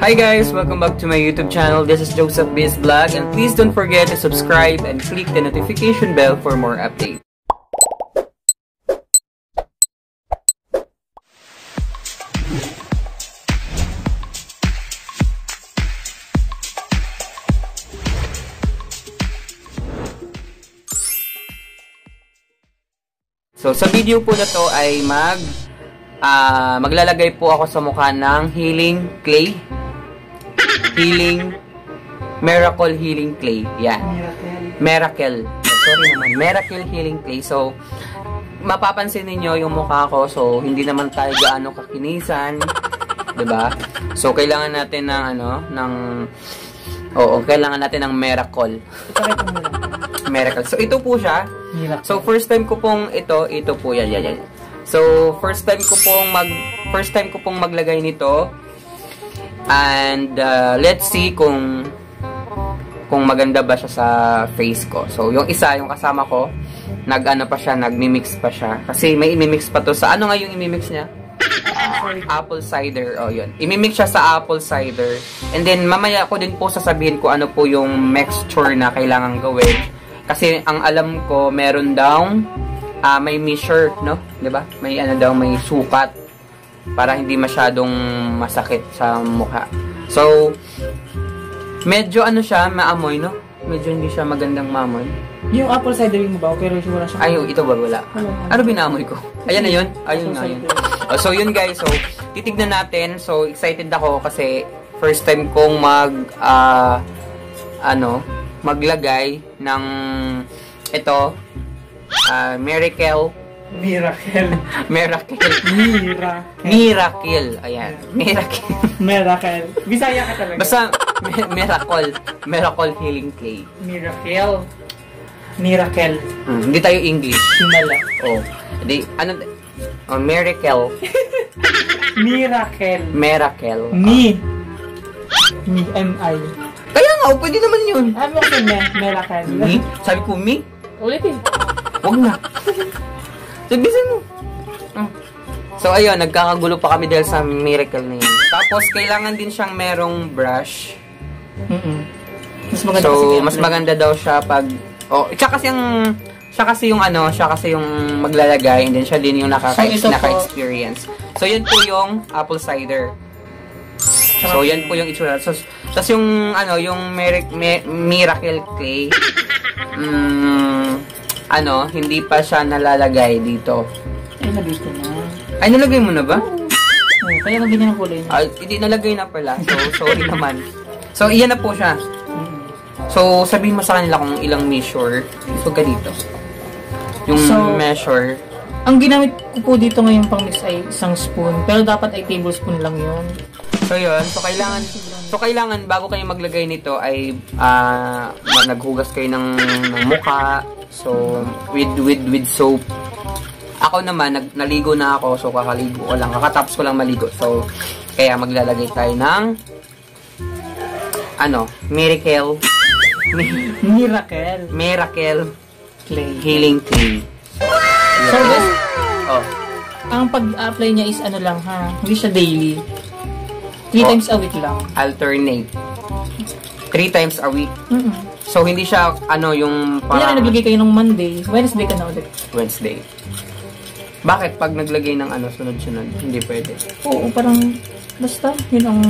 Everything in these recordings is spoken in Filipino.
Hi guys! Welcome back to my YouTube channel. This is Joseph Biz Vlog and please don't forget to subscribe and click the notification bell for more updates. So sa video po na to ay mag ah, maglalagay po ako sa mukha ng healing clay. Healing Miracle Healing Clay. Yan. Miracle. Sorry naman. Miracle Healing Clay. So, mapapansin ninyo yung mukha ko. So, hindi naman tayo gaano kakinisan. 'Di ba? So, kailangan natin ng ano, ng Oo, kailangan natin ng miracle. Miracle. So, ito po siya. So, first time ko pong ito, ito po, yan, yan, yan. So, first time ko pong mag, first time ko pong maglagay nito. And, uh, let's see kung, kung maganda ba siya sa face ko. So, yung isa, yung kasama ko, nag-ano pa siya, nag-mimix pa siya. Kasi may imimix pa to sa, ano nga yung imimix niya? apple cider. Oh, yun. Imimix siya sa apple cider. And then, mamaya ko din po sasabihin ko ano po yung mixture na kailangan gawin. Kasi, ang alam ko, meron daw ah, may measure, no? 'Di ba? May ano daw, may sukat para hindi masyadong masakit sa mukha. So, medyo ano siya, maamoy, no? Medyo hindi siya magandang maamoy. Yung apple cider mo ba? Pero wala siyang... Ay, ito ba wala? Wala. Ano binamoy ko? Ayan na yun. Ayun nga yun. Oh, so yun guys, so titignan natin. So excited ako kasi first time kong mag ah, ano, maglagay ng ito ah, Miracle Miracle. Miracle Miracle. Miracle. Ayan. Miracle. Miracle. Bisaya ka talaga. Basta mi- Miracle. Miracle Healing Clay. Miracle. Miracle. Hmm, hindi tayo English. Himala. Oh. Di, ano, oh, Miracle. Miracle. Miracle. Mi. Mi. M-I. Kaya nga, oh, pwede naman yun. Ano kasi me? Miracle. Mi? Sabi ko, mi? Ulitin. Wag na. Sabihin mo. Mm. So, ayun, nagkakagulo pa kami dahil sa miracle na yun. Tapos, kailangan din siyang merong brush. Mm-mm. Mas maganda So, kasi mas maganda daw siya pag... Oh, siya kasi yung... Siya kasi yung ano, siya kasi yung maglalagay and then siya din yung nakaka- So, naka-experience. So, yun po yung apple cider. So, yan po yung itsura. So, tapos yung, ano, yung Mirac- Mi- Miracle Clay, mm, ano, hindi pa siya nalalagay dito. Ay, nabito na. Ay, nalagay mo na ba? Oh, kaya lang ganyan ang kulay niya. Ay, hindi nalagay na pala. So, sorry naman. So, iyan na po siya. Mm-mm. So, sabihin mo sa kanila kung ilang measure. Ito ka dito. Yung So, measure. Ang ginamit ko po dito ngayon pang mix ay isang spoon. Pero dapat ay tablespoon lang yun. So, yun. So, kailangan, so, kailangan, bago kayo maglagay nito, ay, ah, mag- naghugas kayo ng, ng mukha. So, with, with, with soap. Ako naman, nag, naligo na ako. So, kakaligo ko lang. Kakatapos ko lang maligo. So, kaya maglalagay tayo ng, ano, miracle, mi- Miracle. miracle Clay. healing cream. So, this, Oh. ang pag-apply niya is ano lang ha, hindi siya daily. Three Oh. times a week lang. alternate. Three times a week. Mm-mm. So, hindi siya, ano, yung Kaya parang naglagay kayo ng Monday, Wednesday ka na ulit. Wednesday. Bakit pag naglagay ng ano, sunod-sunod, hindi pwede? Oo, parang, basta, yun ang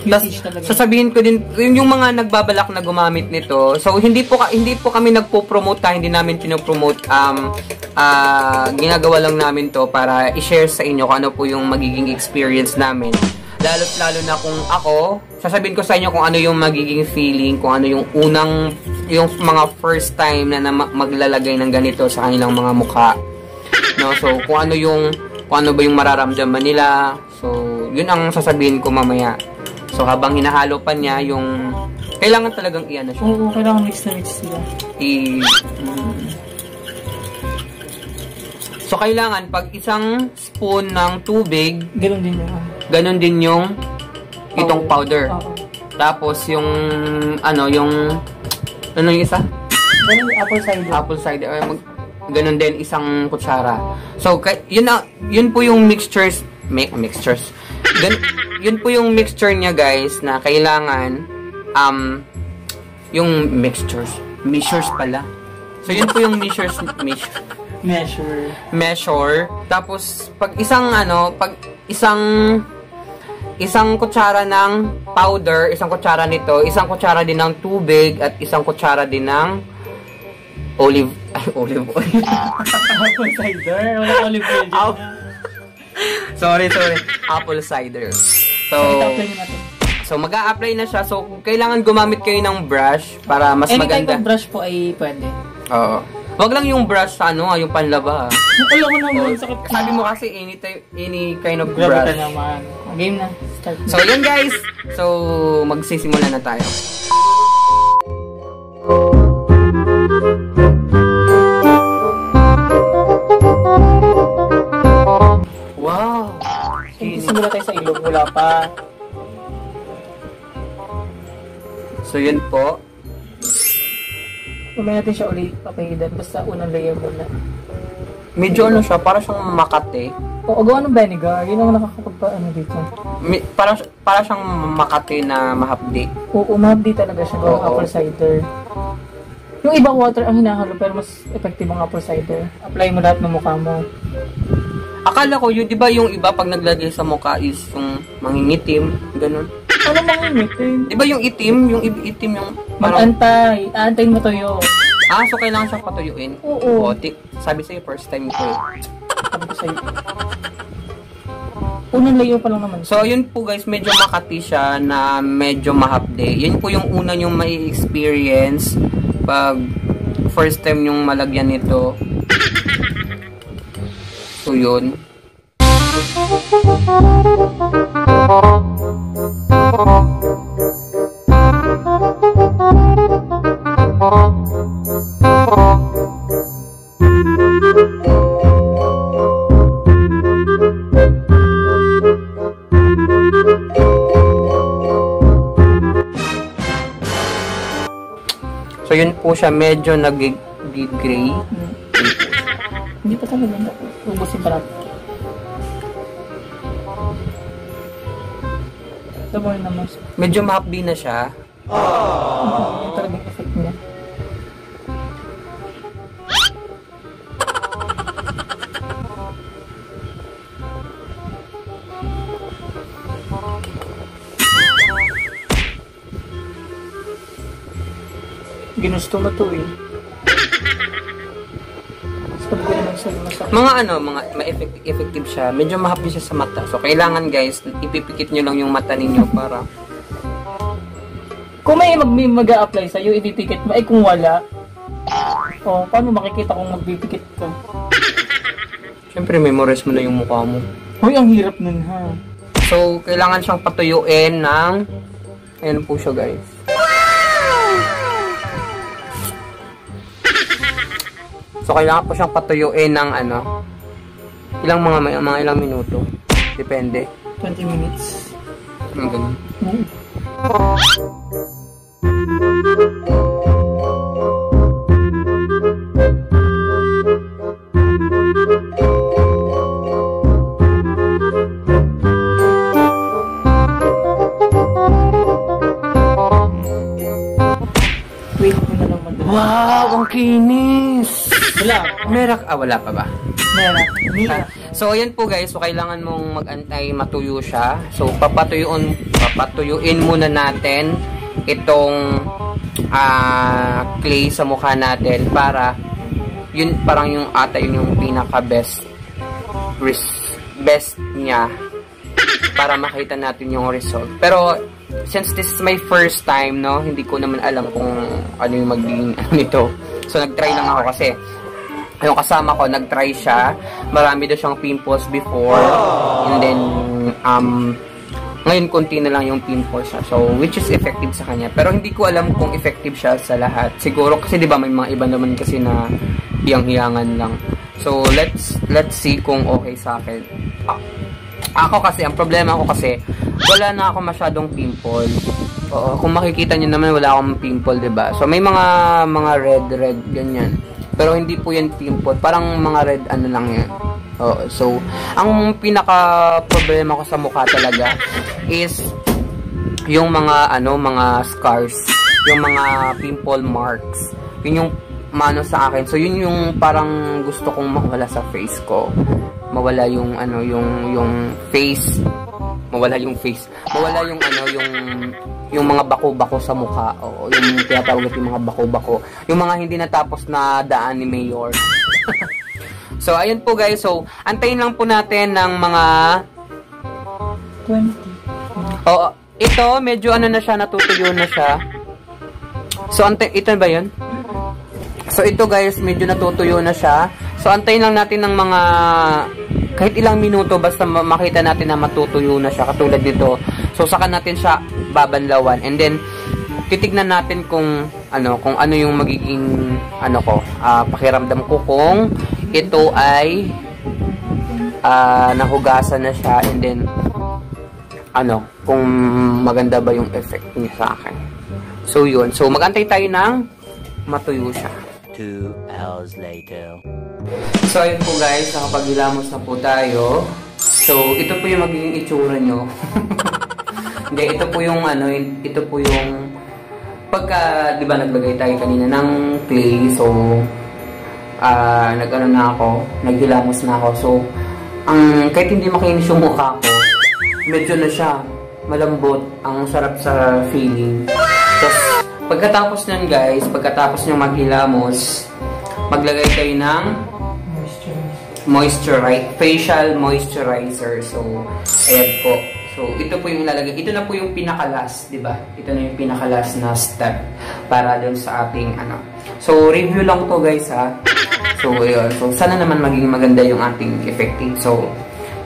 usage talaga. sasabihin ko din, yung, yung mga nagbabalak na gumamit nito, so, hindi po, ka, hindi po kami nagpo-promote ha, hindi namin pinopromote, um, ah, ginagawa lang namin to para i-share sa inyo kung ano po yung magiging experience namin. Lalo't lalo na kung ako, sasabihin ko sa inyo kung ano yung magiging feeling, kung ano yung unang, yung mga first time na, na ma- maglalagay ng ganito sa kanilang mga mukha. No, so kung ano yung kung ano ba yung mararamdaman nila. So, yun ang sasabihin ko mamaya. So, habang hinahalo pa niya yung kailangan talagang iyan na siya. Oo, kailangan mix na mix sila. I, mm. So, kailangan pag isang spoon ng tubig, Ganun din yun. Ganun din yung itong powder. Oo. Tapos yung ano, yung ano yung isa? Ganun yung apple cider. apple cider ay mag ganun din isang kutsara. So kay, yun na yun po yung mixtures mi- mixtures. Gan, yun po yung mixture niya guys na kailangan um yung mixtures, measures pala. So yun po yung measures measure, Measure. measure. Tapos pag isang ano, pag isang isang kutsara ng powder, isang kutsara nito, isang kutsara din ng tubig at isang kutsara din ng olive ay olive oil. Apple cider. Wala olive oil dyan. Sorry, sorry. Apple cider. So, So, mag-a-apply na siya. So, kailangan gumamit kayo ng brush para mas Any type maganda. of brush po ay pwede. Oo. Wag lang yung brush sa ano, ah, yung panlaba. ah. Alam ko naman, sakit. Sabi mo kasi any type, any kind of Grabe ka brush. naman. Game na. So, yun guys. So, magsisimula na tayo. Wow! Simula tayo sa ilog. Wala pa. So, yun po. Mamaya natin siya ulit papahidan. Basta unang layer muna. Medyo ano siya, para siyang makate. O, gawa ng vinegar. Yun ang nakakapagpa ano dito. Mi- para, para siyang makate na mahapdi. Oo, umabdi talaga siya gawa Oo. apple cider. Yung ibang water ang hinahalo pero mas effective ang apple cider. Apply mo lahat ng mukha mo. Akala ko yun, di ba yung iba pag naglagay sa mukha is yung mangingitim, ganun. Ano mga ngitin? Di ba yung itim, yung i- itim yung parang... Mag-antay. Aantayin mo tuyo. Ah, so kailangan siyang patuyuin? Oo. O, ti- sabi sa'yo, first time ko eh. Sabi ko sa'yo. Unang layer pa lang naman. So, yun po guys, medyo makati siya na medyo mahapde. Yun po yung una yung may experience pag first time yung malagyan nito. So, yun. Yun po siya, medyo nag-gray. Hmm. Hindi pa talaga. Ubusin pa natin. The more na mas. Medyo mahapdi na siya. Yung Ginusto mo to eh. Sabi ko naman sa'yo masakit. Mga ano, mga ma-effective effective siya. Medyo mahapdi siya sa mata. So, kailangan guys, ipipikit nyo lang yung mata ninyo para Kung may mag mag apply sa'yo, ipipikit mo. Eh kung wala, oh, paano makikita kung magpipikit ka? Siyempre, memorize mo na yung mukha mo. Hoy, ang hirap nun ha. So, kailangan siyang patuyuin ng... Ayan po siya, guys. So, kailangan po siyang patuyuin ng ano... Ilang mga, mga ilang minuto. Depende. 20 minutes. Ang ganun. Hmm. Wow! Ang kinis! Ah, wala pa ba? Meron. Mira. So, ayan po guys. So, kailangan mong mag-antay matuyo siya. So, papatuyuin, papatuyuin muna natin itong ah, clay sa mukha natin para yun parang yung ata yun yung pinaka best res- best niya para makita natin yung result. Pero since this is my first time, no, hindi ko naman alam kung ano yung magiging ano nito. So nag-try lang ako kasi yung kasama ko nag-try siya. Marami daw siyang pimples before. And then um ngayon konti na lang yung pimples siya. So which is effective sa kanya. Pero hindi ko alam kung effective siya sa lahat. Siguro kasi 'di ba may mga iba naman kasi na hiyang-hiyangan lang. So let's let's see kung okay sa akin. Ah, ako kasi, ang problema ko kasi, wala na ako masyadong pimple. Oo, kung makikita niyo naman, wala akong pimple, ba So, may mga, mga red, red, ganyan. Pero hindi po yan pimple. Parang mga red, ano lang yan. Oo, so, ang pinaka problema ko sa mukha talaga is yung mga ano, mga scars, yung mga pimple marks. Yun yung mano sa akin. So yun yung parang gusto kong mawala sa face ko. Mawala yung ano, yung yung face mawala yung face. Mawala yung ano, yung yung mga bako-bako sa mukha. O yung tinatawag natin mga bako-bako. Yung mga hindi natapos na daan ni Mayor. so, ayun po guys. So, antayin lang po natin ng mga 20. Oo. Ito, medyo ano na siya, natutuyo na siya. So, antay, ito ba yun? So, ito guys, medyo natutuyo na siya. So, antayin lang natin ng mga kahit ilang minuto basta makita natin na matutuyo na siya katulad nito. So, saka natin siya babanlawan. And then, titignan natin kung ano, kung ano yung magiging ano ko, uh, pakiramdam ko kung ito ay uh, nahugasan na siya and then ano, kung maganda ba yung effect niya sa akin. So, yun. So, magantay tayo ng matuyo siya. Two hours later. So, ayun po guys, nakapaghilamos na po tayo. So, ito po yung magiging itsura nyo. Hindi, ito po yung ano, ito po yung pagka, di ba, naglagay tayo kanina ng clay. So, uh, nag-ano na ako, naghilamos na ako. So, ang kahit hindi makinis yung mukha ko, medyo na siya malambot, ang sarap sa feeling. Tapos, pagkatapos nyan guys, pagkatapos nyo maghilamos, maglagay kayo ng moisturize, facial moisturizer. So, ayan po. So, ito po yung ilalagay. Ito na po yung pinaka-last, di ba? Ito na yung pinaka-last na step para dun sa ating ano. So, review lang to guys ha. So, ayun. So, sana naman maging maganda yung ating effective. So,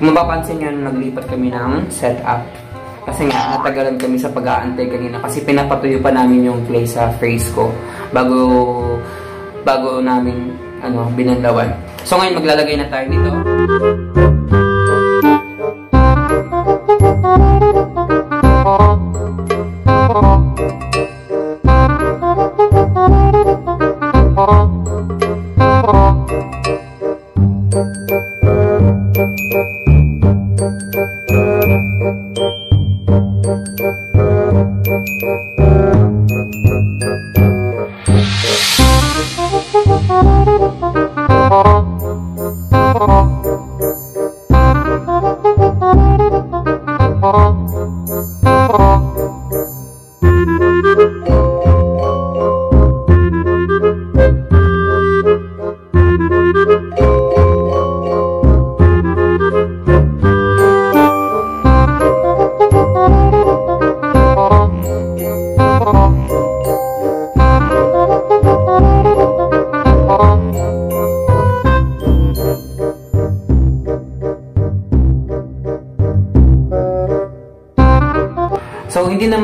mapapansin nyo, naglipat kami ng setup. Kasi nga, natagalan kami sa pag-aantay kanina. Kasi pinapatuyo pa namin yung clay sa face ko. Bago, bago namin, ano, binanlawan. So, ngayon, maglalagay na tayo dito.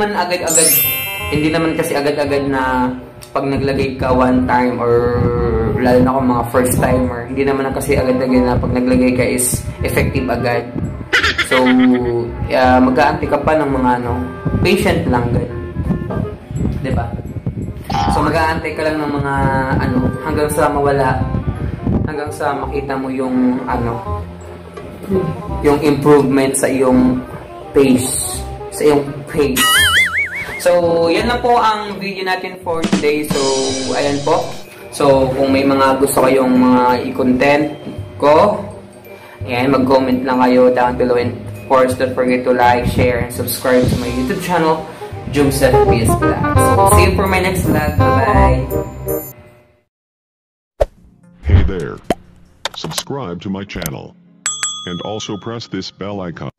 Naman agad-agad, hindi naman kasi agad-agad na pag naglagay ka one time or lalo na kung mga first timer, hindi naman kasi agad-agad na pag naglagay ka is effective agad. So, uh, mag-aantay ka pa ng mga ano, patient lang ganun. ba? So, mag-aantay ka lang ng mga ano, hanggang sa mawala, hanggang sa makita mo yung ano, yung improvement sa iyong face sa iyong face. So, yan lang po ang video natin for today. So, ayan po. So, kung may mga gusto kayong mga i-content ko, ayan, mag-comment lang kayo down below. And of course, don't forget to like, share, and subscribe to my YouTube channel, Jumsef PS Vlog. So, see you for my next vlog. Bye-bye! Hey there. Subscribe to my channel. And also press this bell icon.